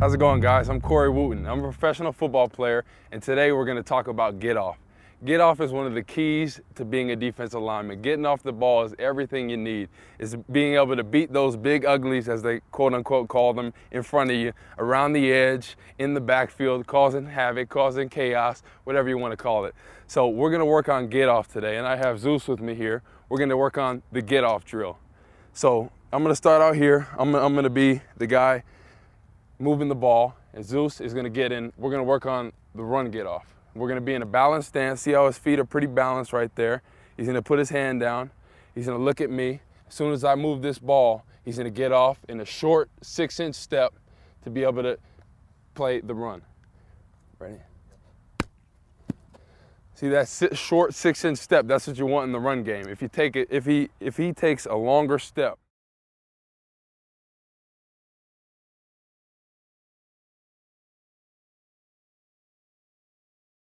How's it going, guys? I'm Corey Wootton. I'm a professional football player, and today we're going to talk about get off. Get off is one of the keys to being a defensive lineman. Getting off the ball is everything you need. Is being able to beat those big uglies, as they quote unquote call them, in front of you, around the edge, in the backfield, causing havoc, causing chaos, whatever you want to call it. So we're going to work on get off today, and I have Zeus with me here. We're going to work on the get off drill. So I'm going to start out here. I'm, I'm going to be the guy moving the ball, and Zeus is going to get in. We're going to work on the run get off. We're going to be in a balanced stance. See how his feet are pretty balanced right there. He's going to put his hand down. He's going to look at me. As soon as I move this ball, he's going to get off in a short six inch step to be able to play the run. Ready? See that short six inch step, that's what you want in the run game. If you take it, if he if he takes a longer step,